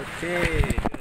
Ok.